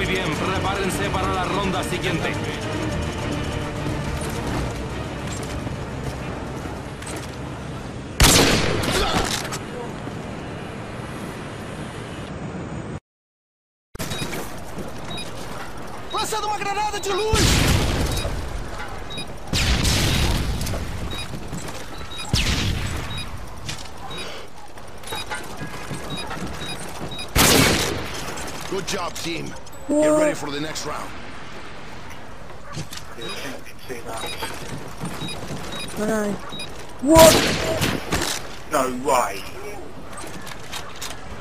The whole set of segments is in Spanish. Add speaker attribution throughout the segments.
Speaker 1: Prepárense para la ronda siguiente.
Speaker 2: Lançando uma granada de luz!
Speaker 3: Good job, team. Get ready for the next round.
Speaker 4: Alright. What?
Speaker 5: No way.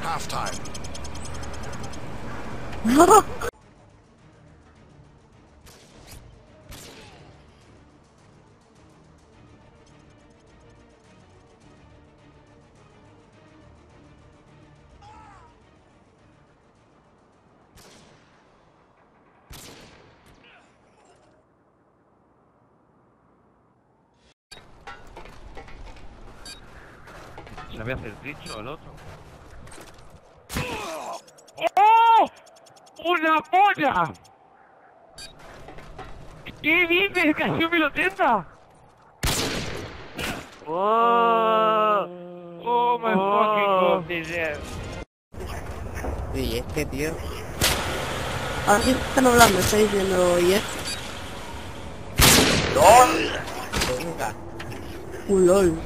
Speaker 3: Halftime.
Speaker 6: ¿Se había hacer dicho el otro?
Speaker 7: ¡Oh! ¡Una polla! ¿Qué dices? ¡Cayó 1080! ¡Oh! ¡Oh, my fucking goodness!
Speaker 4: Y este tío. Así están hablando, está diciendo, y es.
Speaker 5: ¡LOL!
Speaker 4: Un lol.